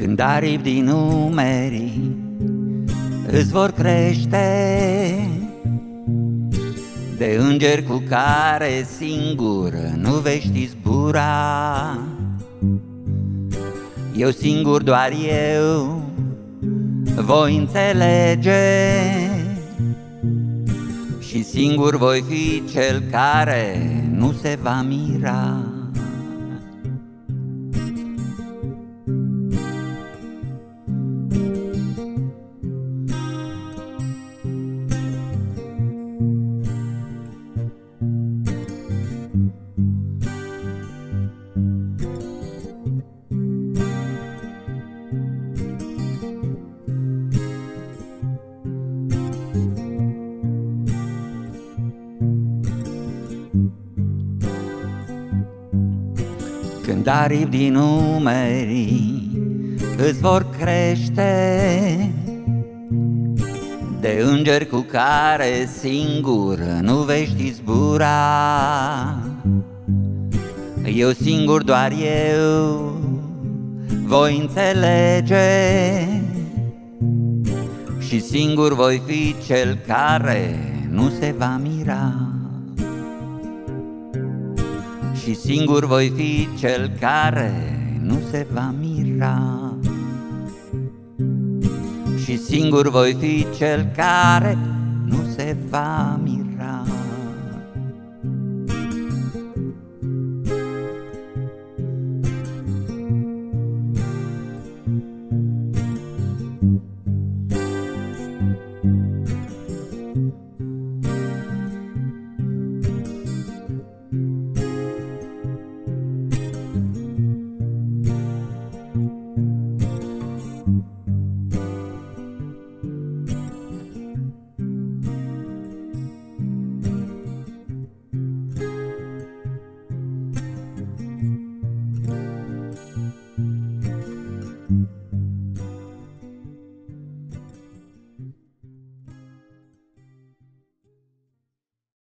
Când aripi din numeri îți vor crește. De îngeri cu care singur nu vei ști zbura. Eu singur, doar eu, voi înțelege. Și singur voi fi cel care nu se va mira Când aripi din numeri îți vor crește De îngeri cu care singur nu vei ști zbura. Eu singur, doar eu, voi înțelege Și singur voi fi cel care nu se va mira și singur voi fi cel care nu se va mira. Și singur voi fi cel care nu se va mira